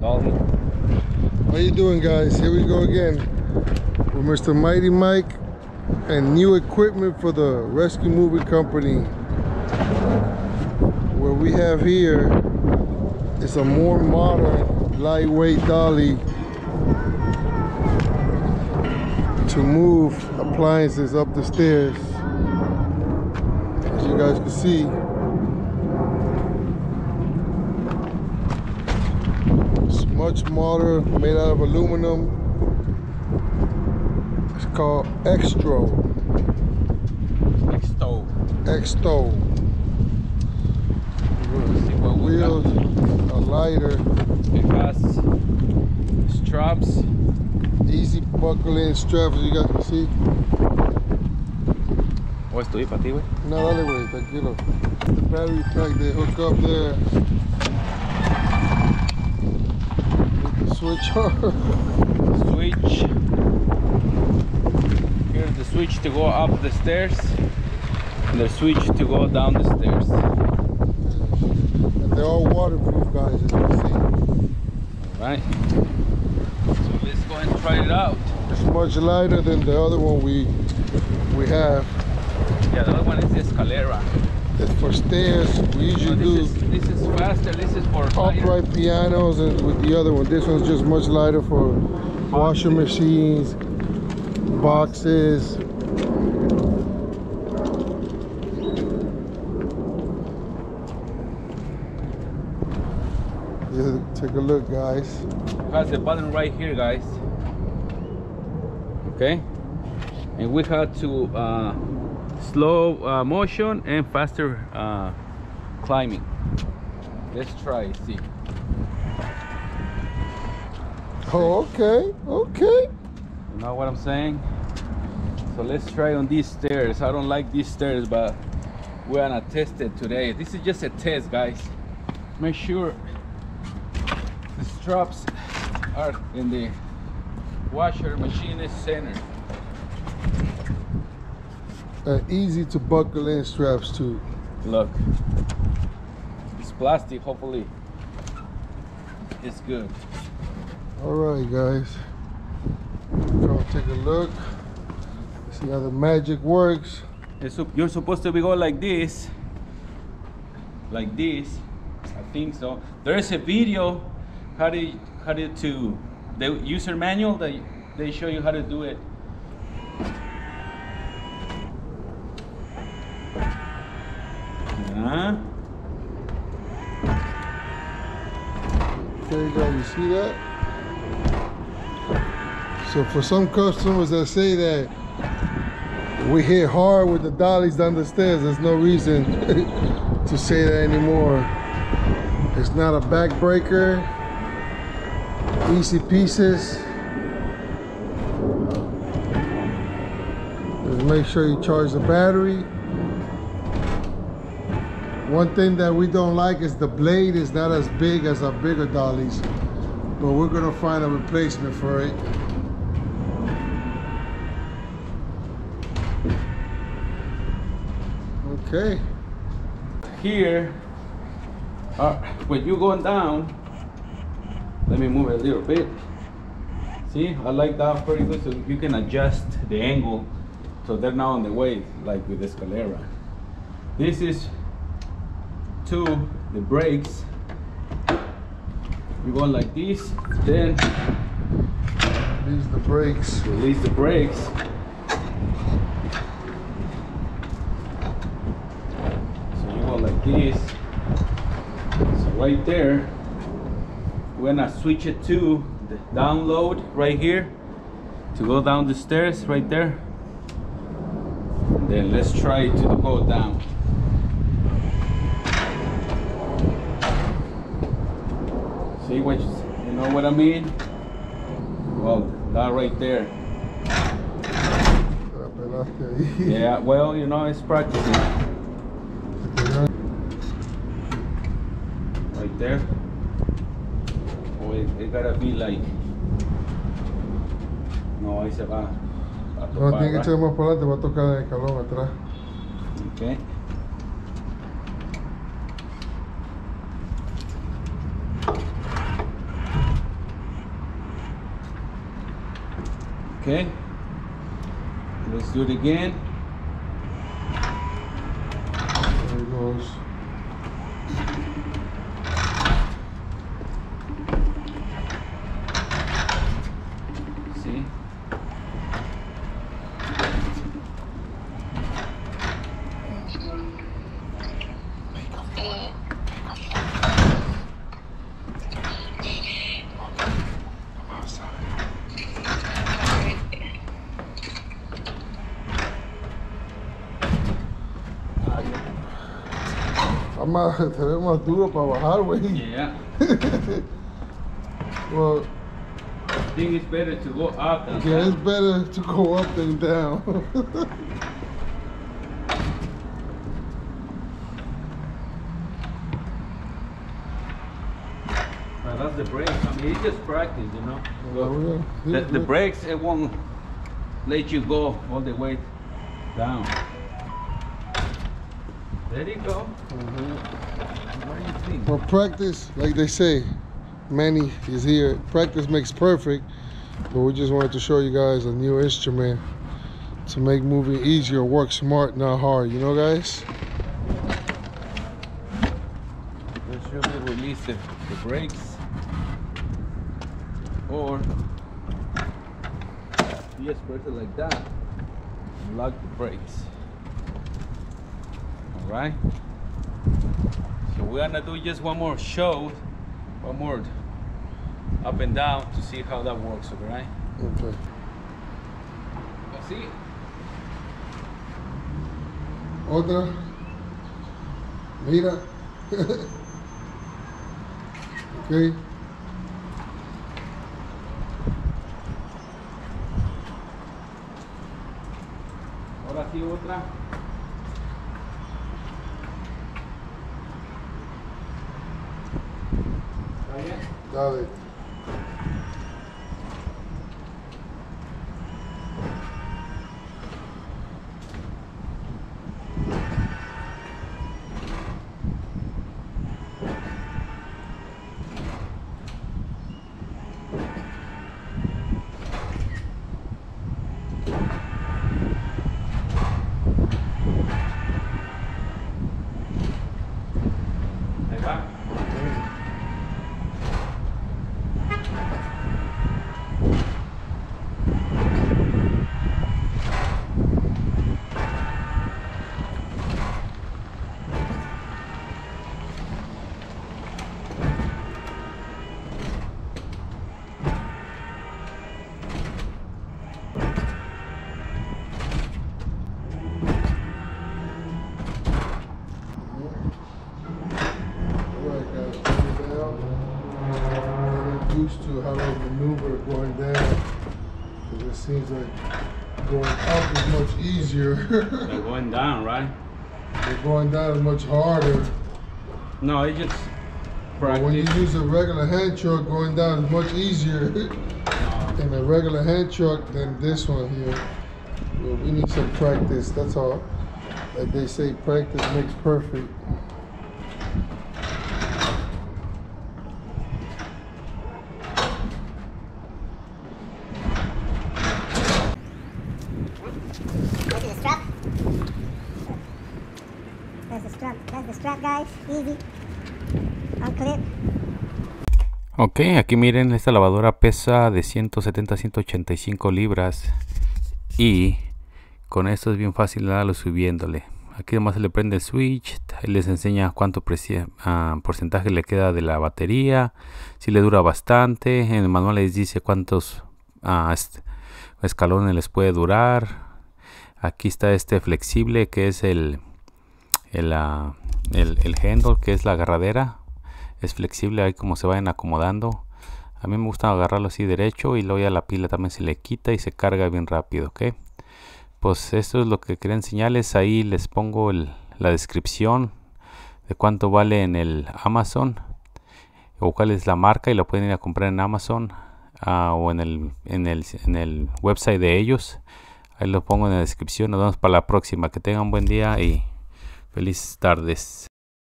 Dolly. How you doing guys? Here we go again with Mr. Mighty Mike and new equipment for the Rescue Movie Company. What we have here is a more modern, lightweight dolly to move appliances up the stairs. As you guys can see, it's much smaller, made out of aluminum. It's called Extro. Xsto. See what we got. Wheels, a lighter, It has straps. easy buckling straps, as you guys can see. ¿O estoy para ti, güey? No, dale, güey, tranquilo. The battery pack they hook up there. With the switch. Switch. Here's the switch to go up the stairs. And the switch to go down the stairs. and they're all waterproof, guys, as you see. Alright. So let's go and try it out. It's much lighter than the other one we we have. Yeah, the other one is the Escalera. It's for stairs. We usually do this, is, this is faster. This is for upright pianos and with the other one. This one's just much lighter for washing machines, boxes. Take a look, guys. has the button right here guys okay and we had to uh, slow uh, motion and faster uh, climbing. Let's try see. Oh, okay, okay. you know what I'm saying? So let's try on these stairs. I don't like these stairs but we're gonna test it today. This is just a test guys. Make sure the straps are in the washer machine is center Uh, easy to buckle in straps too. Look, it's plastic. Hopefully, it's good. All right, guys. Come take a look. See how the magic works. You're supposed to be going like this, like this. I think so. There is a video how to how to, to the user manual that they show you how to do it. Yeah. There you go. You see that? So for some customers that say that we hit hard with the dollies down the stairs, there's no reason to say that anymore. It's not a backbreaker. Easy pieces. Just make sure you charge the battery. One thing that we don't like is the blade is not as big as our bigger dollies, but we're gonna find a replacement for it. Okay. here uh, when you're going down let me move it a little bit see I like that pretty good so you can adjust the angle so they're not on the way like with the Escalera this is to the brakes. You go like this then These the brakes. release the brakes. So you go like this. So right there we're gonna switch it to the download right here to go down the stairs right there. And then let's try to go down see what you, you know what I mean well that right there La pelaste ahí. Yeah, well, you know, it's practicing. Right there. Oh, it, it gotta be like. No, ahí se va. No, tiene que echar más para adelante, va a tocar el escalón atrás. Okay. Okay. Let's do it again. There it goes. See? I'm más, te veo más duro para bajar, güey. Yeah. Well, I think it's better to go up than yeah, it's down. better to go up than down. But that's the brakes. I mean, it's just practice, you know. Oh, yeah. The, the brakes, it won't let you go all the way down. There you go. What do you think? For practice, like they say, Manny is here. Practice makes perfect. But we just wanted to show you guys a new instrument to make moving easier. Work smart, not hard. You know, guys? Let's show me release the, the brakes. Or you just press it like that. Lock the brakes. Alright? So we're gonna do just one more show, one more up and down to see how that works, alright? Okay. Así. Otra. Mira. okay. Ahora sí otra. David. Seems like going up is much easier. They're going down, right? but going down is much harder. No, it just But when you use a regular hand truck, going down is much easier in a regular hand truck than this one here. Well, we need some practice, that's all. Like they say, practice makes perfect. Ok, aquí miren, esta lavadora pesa de 170 a 185 libras y con esto es bien fácil darlo subiéndole. Aquí además se le prende el switch, les enseña cuánto ah, porcentaje le queda de la batería, si le dura bastante, en el manual les dice cuántos ah, escalones les puede durar. Aquí está este flexible que es el, el, ah, el, el handle, que es la agarradera es flexible ahí como se vayan acomodando. A mí me gusta agarrarlo así derecho y luego ya la pila también se le quita y se carga bien rápido ok pues esto es lo que quería enseñarles. Ahí les pongo la descripción de cuánto vale en el Amazon o cuál es la marca y lo pueden ir a comprar en Amazon ah, o en el, en, el, en el website de ellos. Ahí lo pongo en la descripción. Nos vemos para la próxima. Que tengan buen día y felices tardes